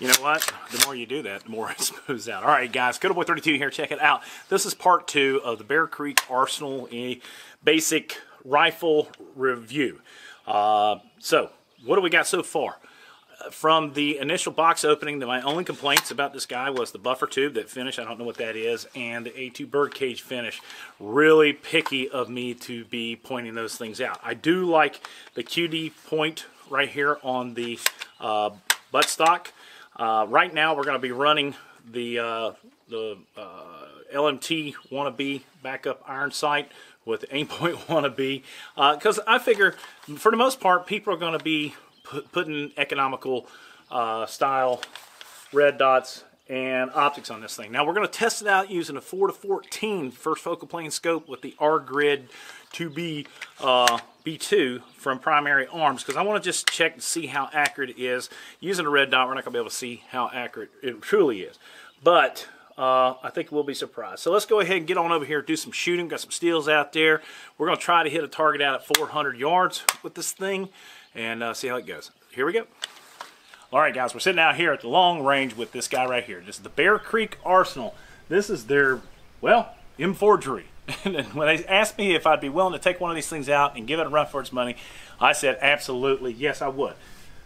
You know what? The more you do that, the more it smooths out. All right, guys, Kotaboy 32 here. Check it out. This is part two of the Bear Creek Arsenal a basic rifle review. Uh, so, what do we got so far? from the initial box opening, my only complaints about this guy was the buffer tube that finish. I don't know what that is, and the A2 birdcage finish. Really picky of me to be pointing those things out. I do like the QD point right here on the uh, buttstock. Uh, right now, we're going to be running the uh, the uh, LMT wannabe backup iron sight with Aimpoint wannabe because uh, I figure for the most part, people are going to be put, putting economical uh, style red dots and optics on this thing. Now we're going to test it out using a 4 to 14 first focal plane scope with the R-Grid 2B uh, B2 from Primary Arms because I want to just check to see how accurate it is. Using a red dot, we're not going to be able to see how accurate it truly is. But uh, I think we'll be surprised. So let's go ahead and get on over here, do some shooting. Got some steels out there. We're going to try to hit a target out at 400 yards with this thing and uh, see how it goes. Here we go. All right, guys, we're sitting out here at the long range with this guy right here. This is the Bear Creek Arsenal. This is their, well, M4 and when they asked me if I'd be willing to take one of these things out and give it a run for its money, I said absolutely, yes, I would.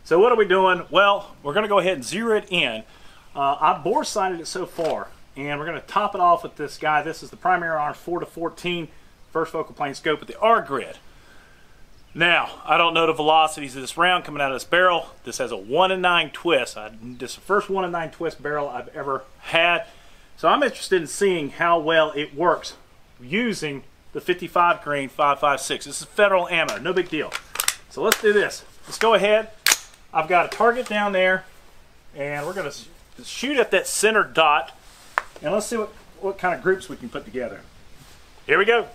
So what are we doing? Well, we're going to go ahead and zero it in. Uh, I bore sighted it so far, and we're going to top it off with this guy. This is the Primary Arms 4 to 14 first focal plane scope with the R grid. Now, I don't know the velocities of this round coming out of this barrel. This has a 1 in 9 twist. I, this is the first 1 in 9 twist barrel I've ever had. So I'm interested in seeing how well it works using the 55 grain 556. This is federal ammo, no big deal. So let's do this. Let's go ahead. I've got a target down there, and we're going to shoot at that center dot, and let's see what, what kind of groups we can put together. Here we go.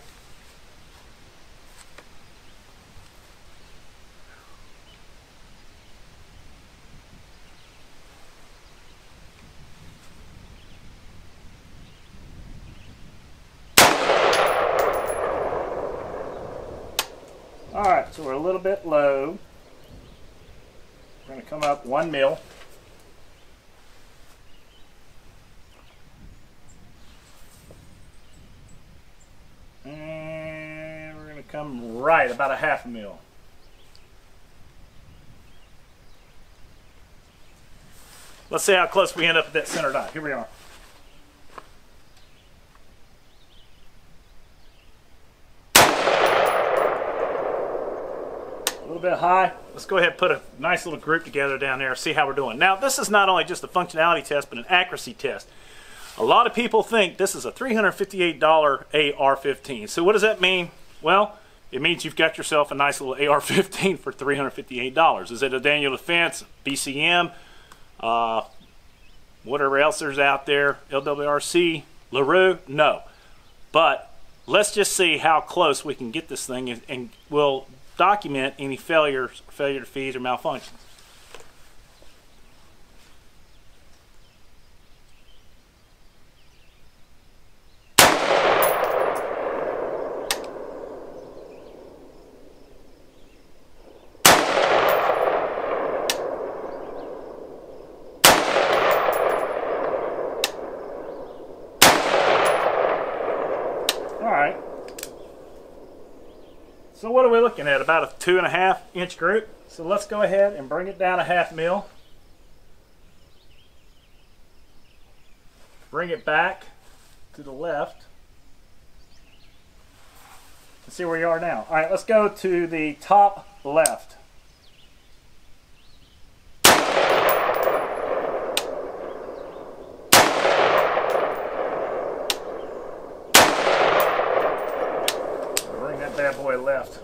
Alright, so we're a little bit low. We're going to come up one mil. And we're going to come right about a half a mil. Let's see how close we end up at that center dot. Here we are. Little bit high. Let's go ahead and put a nice little group together down there, see how we're doing. Now, this is not only just a functionality test, but an accuracy test. A lot of people think this is a $358 AR-15. So what does that mean? Well, it means you've got yourself a nice little AR-15 for $358. Is it a Daniel Defense, BCM, uh, whatever else there's out there, LWRC, LaRue? No. But let's just see how close we can get this thing and, and we'll document any failures, failure to feed or malfunctions. So what are we looking at? About a two and a half inch group. So let's go ahead and bring it down a half mil. Bring it back to the left. And see where you are now. All right, let's go to the top left. Bad boy left.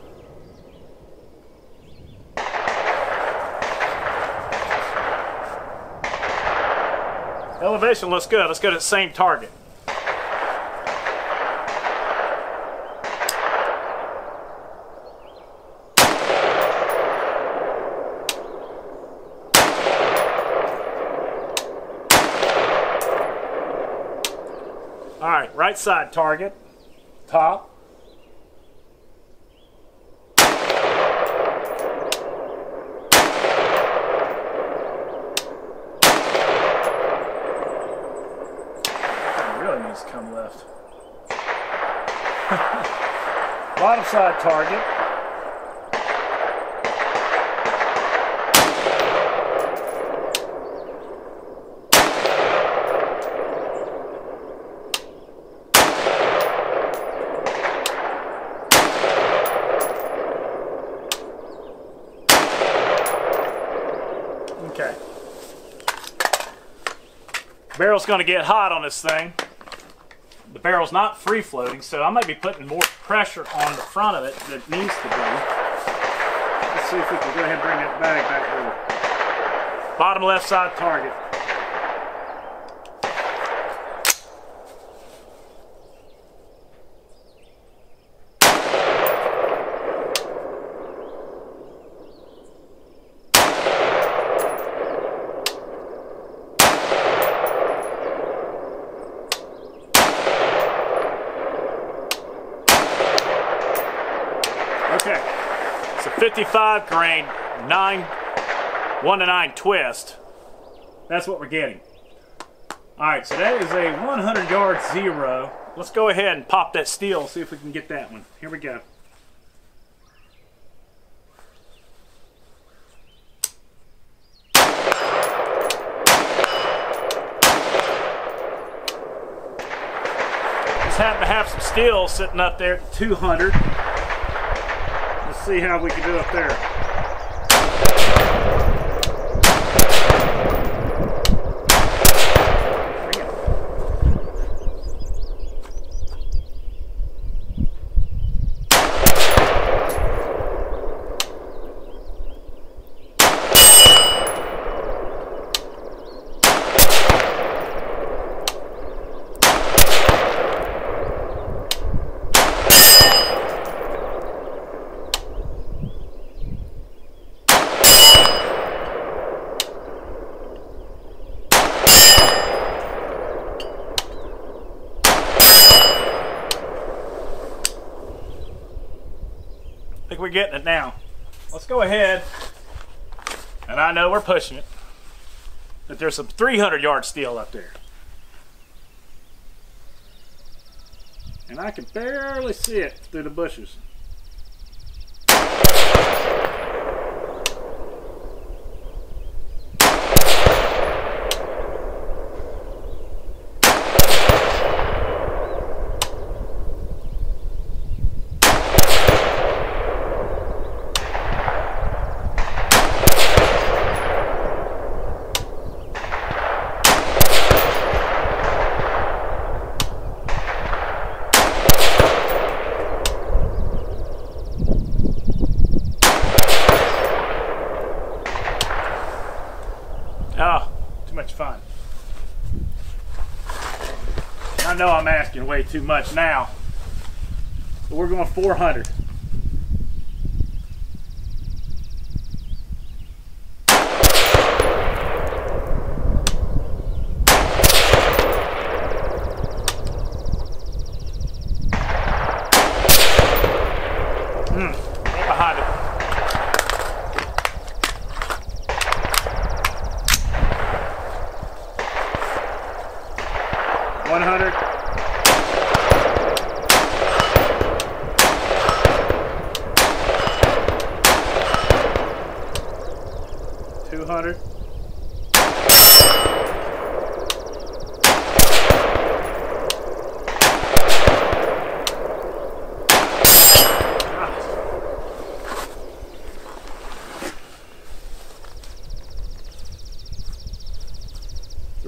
Elevation looks good. Let's go to the same target. All right, right side target, top. come left. Bottom side target. Okay. Barrel's going to get hot on this thing. The barrel's not free floating, so I might be putting more pressure on the front of it than it needs to be. Let's see if we can go ahead and bring that bag back over. Bottom left side target. Okay. It's a 55 grain, 9, 1 to 9 twist. That's what we're getting. Alright, so that is a 100 yard zero. Let's go ahead and pop that steel, see if we can get that one. Here we go. Just happen to have some steel sitting up there at 200. See how we can do up there. Think we're getting it now. Let's go ahead. And I know we're pushing it. But there's some 300 yard steel up there. And I can barely see it through the bushes. Oh, too much fun. I know I'm asking way too much now. But we're going 400. Hmm,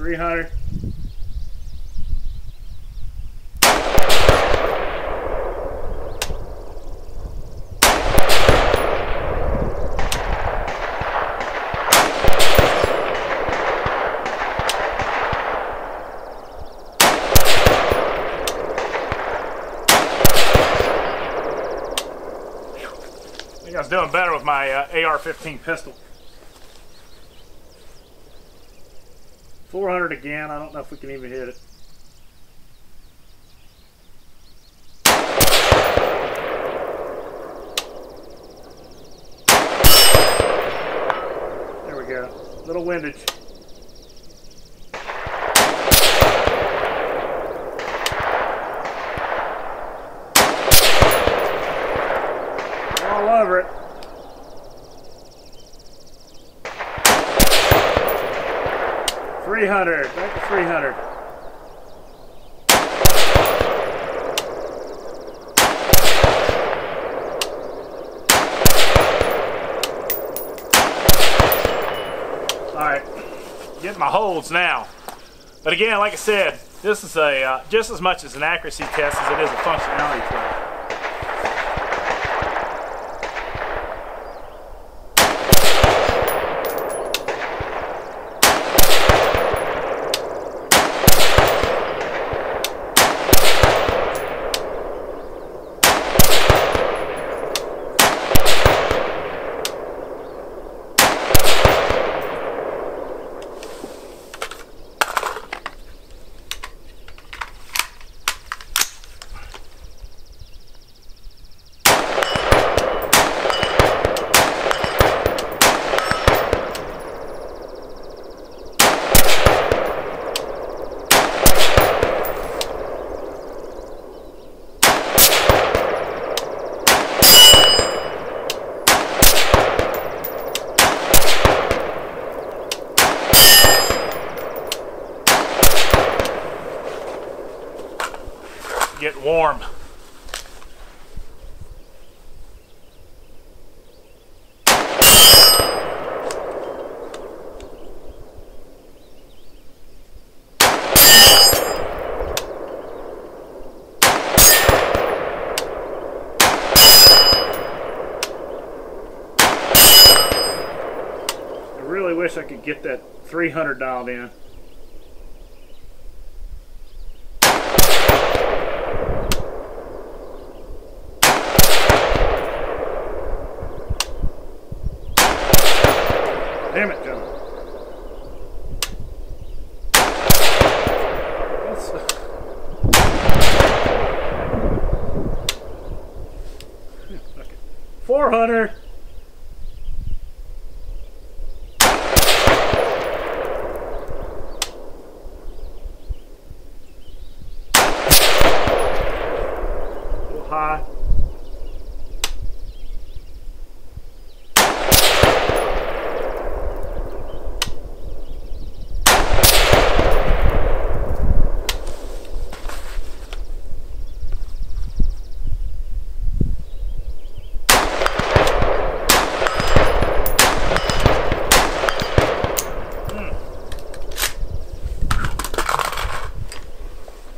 300. I was doing better with my uh, AR-15 pistol. 400 again. I don't know if we can even hit it. There we go. Little windage. 300, back to 300. All right, getting my holds now. But again, like I said, this is a uh, just as much as an accuracy test as it is a functionality test. Get that 300 dialed in. Damn it, John. That's, fuck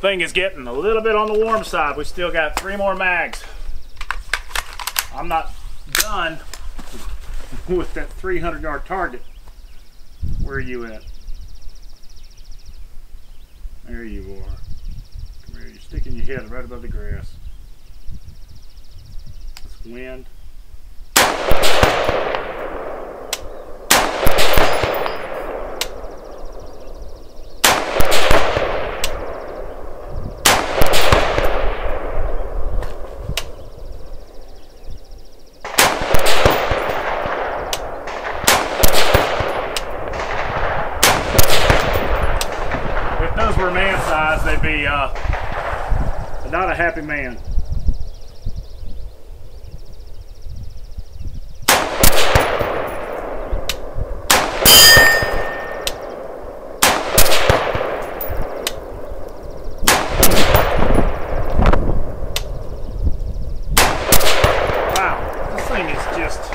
Thing is getting a little bit on the warm side. We still got three more mags. I'm not done with that 300 yard target. Where are you at? There you are. Come here, you're sticking your head right above the grass. It's wind. If those were man size, they'd be uh, not a happy man. Wow, this thing is just.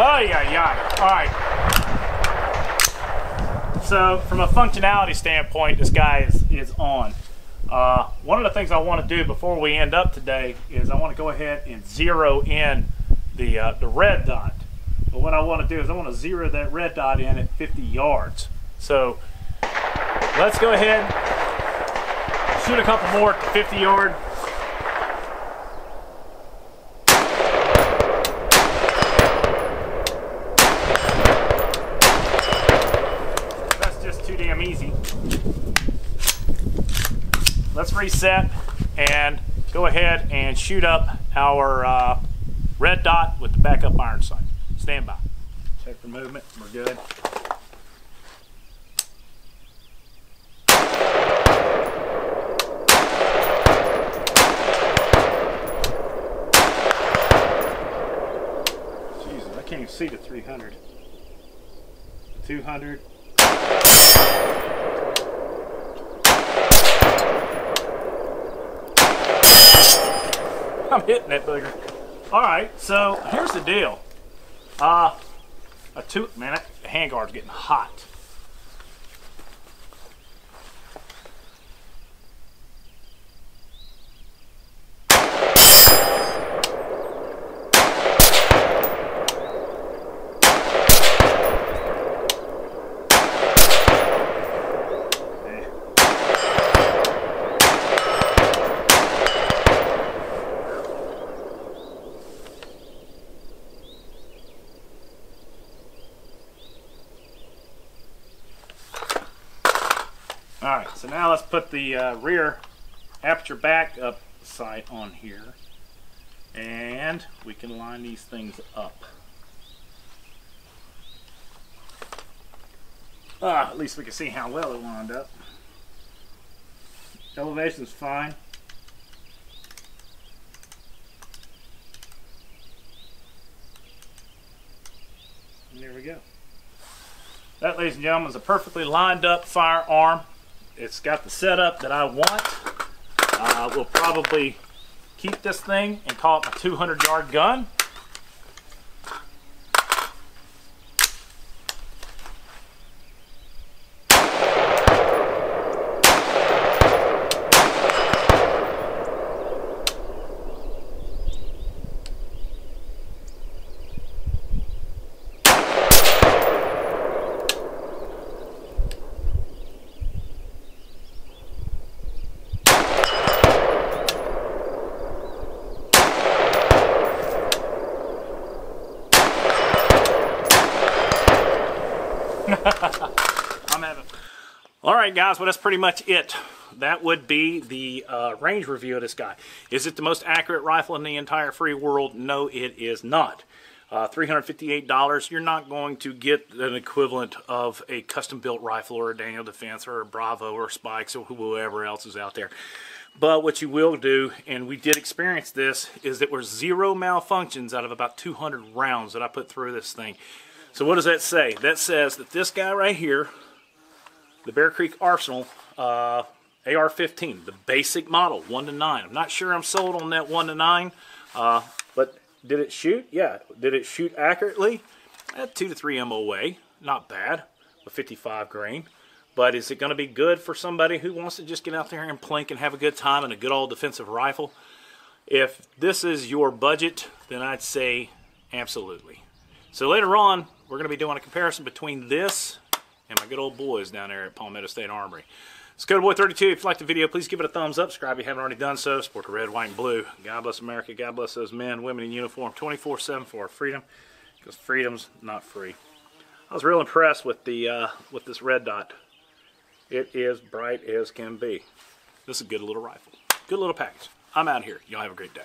Oh, yeah, yeah. All right. So, from a functionality standpoint, this guy is, is on. Uh, one of the things I want to do before we end up today is I want to go ahead and zero in the, uh, the red dot. But what I want to do is I want to zero that red dot in at 50 yards. So let's go ahead, shoot a couple more at the 50 yard. That's just too damn easy. Reset and go ahead and shoot up our uh, red dot with the backup iron sight. Stand by. Check for movement. We're good. Jesus, I can't even see the 300. 200. I'm hitting that booger. All right, so here's the deal. Uh, a two man, that handguard's getting hot. Eh. All right, so now let's put the uh, rear aperture backup sight on here. And we can line these things up. Ah, at least we can see how well it lined up. Elevation's fine. And there we go. That, ladies and gentlemen, is a perfectly lined up firearm. It's got the setup that I want. Uh, we'll probably keep this thing and call it my 200 yard gun. I'm having. All right, guys. Well, that's pretty much it. That would be the uh, range review of this guy. Is it the most accurate rifle in the entire free world? No, it is not. Uh, $358, you're not going to get an equivalent of a custom built rifle or a Daniel Defense or a Bravo or Spikes or whoever else is out there. But what you will do, and we did experience this, is that there's zero malfunctions out of about 200 rounds that I put through this thing. So what does that say? That says that this guy right here, the Bear Creek Arsenal uh, AR-15, the basic model, 1 to 9. I'm not sure I'm sold on that 1 to 9, uh, but did it shoot? Yeah. Did it shoot accurately? At 2 to 3 MOA, not bad, with 55 grain. But is it going to be good for somebody who wants to just get out there and plink and have a good time and a good old defensive rifle? If this is your budget, then I'd say absolutely. So later on, we're going to be doing a comparison between this and my good old boys down there at Palmetto State Armory. It's Kotaboy 32 If you like the video, please give it a thumbs up. Subscribe if you haven't already done so. Support the red, white, and blue. God bless America. God bless those men, women in uniform 24-7 for our freedom. Because freedom's not free. I was real impressed with the uh, with this red dot. It is bright as can be. This is a good little rifle. Good little package. I'm out here. Y'all have a great day.